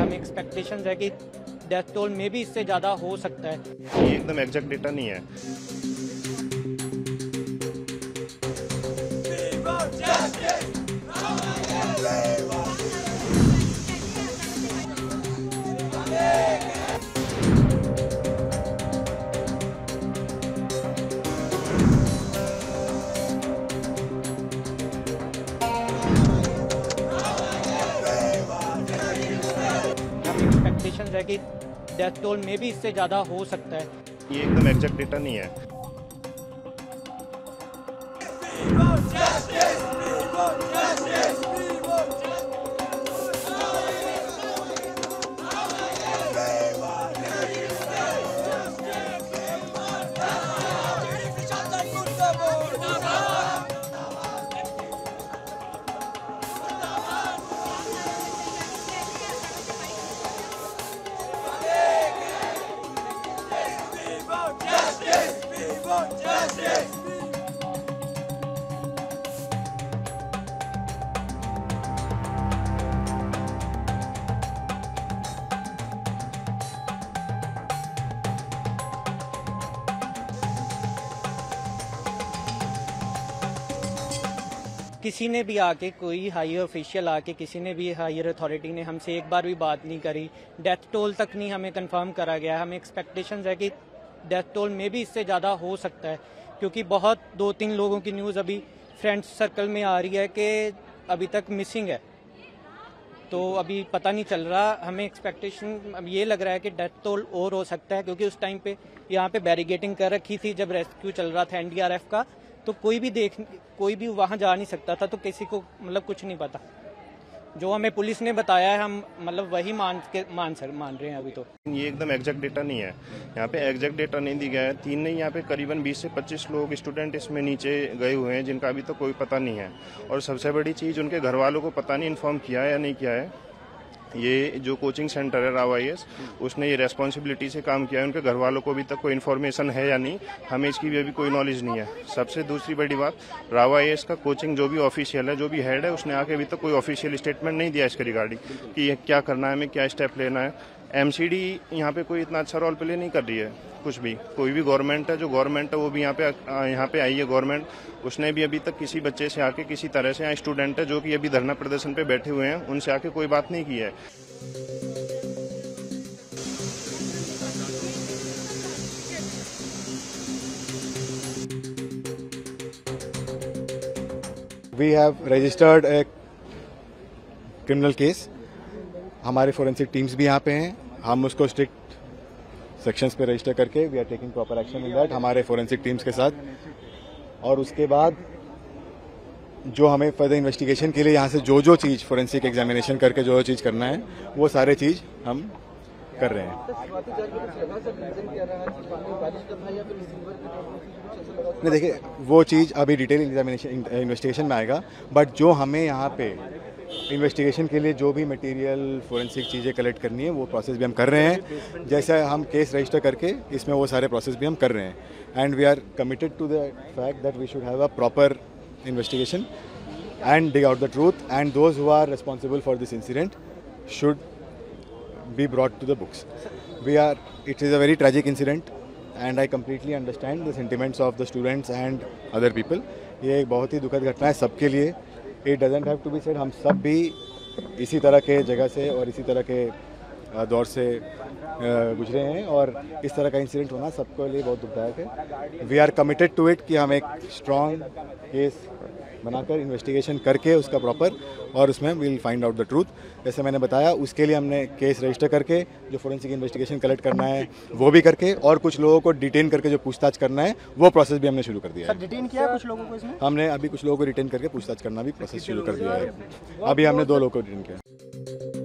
हमें एक्सपेक्टेशन है कि डेथ टोल में भी इससे ज़्यादा हो सकता है। ये एकदम एग्जैक्ट डेटा नहीं है। एक्सपेक्टेशन है कि डेथ टोल में भी इससे ज़्यादा हो सकता है। ये एकदम एग्जैक्ट डेटा नहीं है। किसी ने भी आके, कोई हायर ऑफिशियल आके, किसी ने भी हायर अथॉरिटी ने हमसे एक बार भी बात नहीं करी। डेथ टोल तक नहीं हमें कंफर्म करा गया। हमें एक्सपेक्टेशन है कि डेथ टोल में भी इससे ज़्यादा हो सकता है, क्योंकि बहुत दो तीन लोगों की न्यूज़ अभी फ्रेंड्स सर्कल में आ रही है कि अभी तक मिसिंग है। तो अभी पता नहीं चल रहा, हमें एक्सपेक्टेशन अब ये लग रहा है कि डेथ टोल और हो सकता है, क्योंकि उस टाइम पे यहाँ पे बैरिगेटिंग कर रखी थी जब रेस्क्यू चल रहा था एनडीआरएफ का तो कोई भी देख, कोई भी वहाँ जा नहीं सकता था तो किसी को मतलब कुछ नहीं पता। जो हमें पुलिस ने बताया है, हम मतलब वही मान के मान सर, मान रहे हैं अभी तो। ये एकदम एग्जैक्ट डेटा नहीं है। यहाँ पे एग्जैक्ट डेटा नहीं दिया गया है। तीन नहीं, यहाँ पे करीबन 20 से 25 लोग स्टूडेंट इसमें नीचे गए हुए हैं, जिनका अभी तो कोई पता नहीं है। और सबसे बड़ी चीज़, उनके घर वालों को पता नहीं इन्फॉर्म किया है या नहीं किया है। ये जो कोचिंग सेंटर है राव आई उसने ये रेस्पॉन्सिबिलिटी से काम किया है। उनके घर वालों को अभी तक कोई इन्फॉर्मेशन है या नहीं, हमें इसकी भी अभी कोई नॉलेज नहीं है। सबसे दूसरी बड़ी बात, राव आई का कोचिंग जो भी ऑफिशियल है, जो भी हेड है, उसने आके अभी तक कोई ऑफिशियल स्टेटमेंट नहीं दिया इसके रिगार्डिंग कि क्या करना है, हमें क्या स्टेप लेना है। एमसीडी यहाँ पे कोई इतना अच्छा रोल प्ले नहीं कर रही है, कुछ भी। कोई भी गवर्नमेंट है, जो गवर्नमेंट है, वो भी यहाँ पे यहाँ पे आई है गवर्नमेंट उसने भी अभी तक किसी बच्चे से आके किसी तरह से यहाँ स्टूडेंट है, जो कि अभी धरना प्रदर्शन पे बैठे हुए हैं, उनसे आके कोई बात नहीं की है। We have registered a criminal case. हमारे फोरेंसिक टीम्स भी यहाँ पे हैं। हम उसको स्ट्रिक्ट सेक्शंस पे रजिस्टर करके we are taking proper action in that हमारे फोरेंसिक टीम्स के साथ। और उसके बाद जो हमें फर्दर इन्वेस्टिगेशन के लिए यहाँ से जो जो चीज़ फोरेंसिक एग्जामिनेशन करके जो जो चीज़ करना है, वो सारे चीज़ हम कर रहे हैं। नहीं, देखिए, वो चीज़ अभी डिटेल एग्जामिनेशन इन्वेस्टिगेशन में आएगा बट जो हमें यहाँ पे इन्वेस्टिगेशन के लिए जो भी मटेरियल फोरेंसिक चीज़ें कलेक्ट करनी है, वो प्रोसेस भी हम कर रहे हैं। जैसा हम केस रजिस्टर करके, इसमें वो सारे प्रोसेस भी हम कर रहे हैं। And we are committed to the fact that we should have a proper investigation and dig out the truth and those who are responsible for this incident should be brought to the books we are it is a very tragic incident and I completely understand the sentiments of the students and other people ये एक बहुत ही दुखद घटना है सबके लिए। It doesn't have to be said हम सब भी इसी तरह के जगह से और इसी तरह के दौर से गुजरे हैं और इस तरह का इंसिडेंट होना सबके लिए बहुत दुखदायक है। We are committed to it कि हम एक स्ट्रॉन्ग केस बनाकर इन्वेस्टिगेशन करके उसका प्रॉपर और उसमें we'll find out the truth जैसे मैंने बताया उसके लिए हमने केस रजिस्टर करके जो फोरेंसिक इन्वेस्टिगेशन कलेक्ट करना है वो भी करके और कुछ लोगों को डिटेन करके जो पूछताछ करना है वो प्रोसेस भी हमने शुरू कर दिया है। डिटेन किया कुछ लोगों को इसमें? हमने अभी कुछ लोगों को डिटेन करके पूछताछ करना भी प्रोसेस शुरू कर दिया है। अभी हमने दो लोगों को डिटेन किया